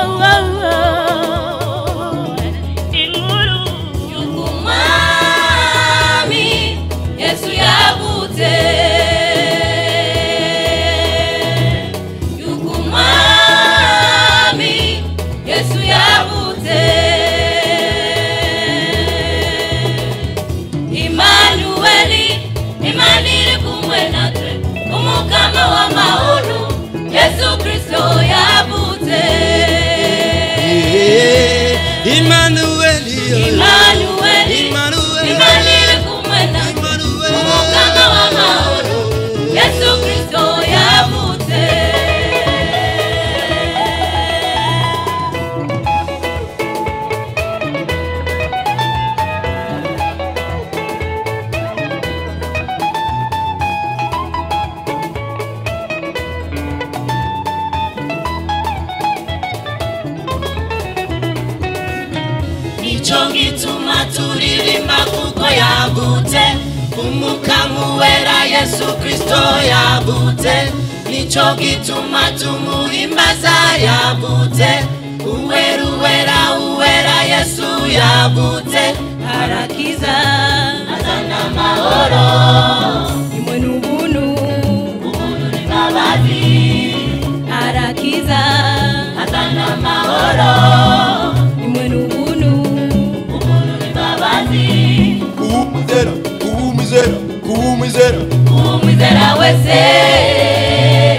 inkuru Emmanuel, nicyo gituma turirimba kuko yavutse umukama wera yesu kristo yavutse nicyo gituma tumuhimbaza yavutse uwera uwera uwera yesu yavutse arakiza azana amahoro O miserável, o miserável é ser.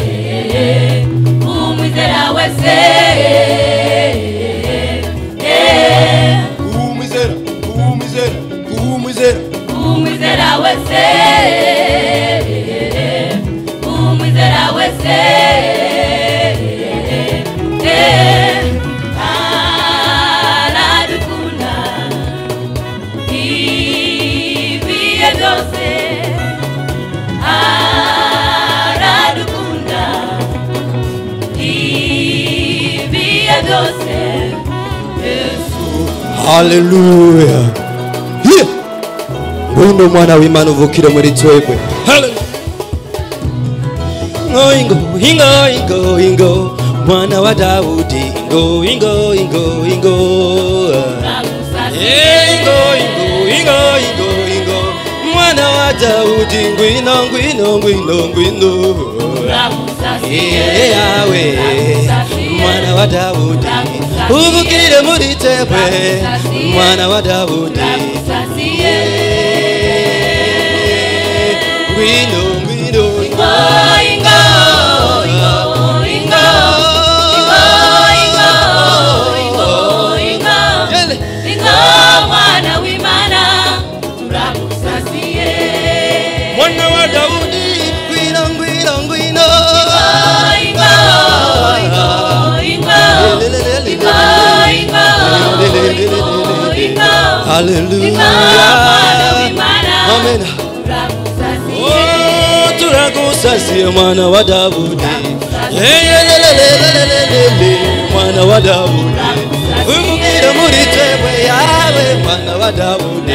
O miserável é ser. O miserável, o miserável, o miserável. O miserável é ser. O miserável é ser. você. Yeah. Nguno mwana w'Imana uvukire muri twebwe. Ingo, ingo, ingo, ingo. Mwana wa Daudi, ingo, ingo, ingo, ingo. Ingo, ingo, ingo, ingo. Mwana wa Daudi, ngwino, ngwino, ngwino, ngwino. Yeah, yawe mwana wa dawudi. Ubukirire muri tebwe mwana wa dawudi. Wino Hallelujah. Amen. Oh turakusasiye mwana wa Daudi Yelelelelelelele mwana wa Daudi uvukire muri twebwe yawe mwana wa Daudi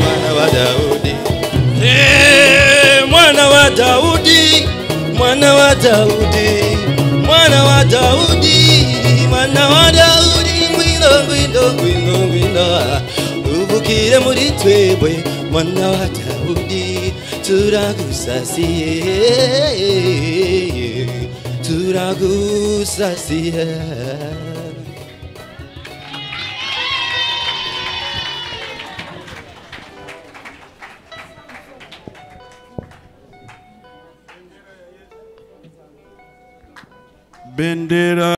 mwana wa Daudi mwana wa Daudi mwana wa Daudi mwana wa Daudi mwana wa Daudi ngwino ngwino ngwino uvukire muri twebwe mwana wa Daudi turagusasiye turagusasiye bendera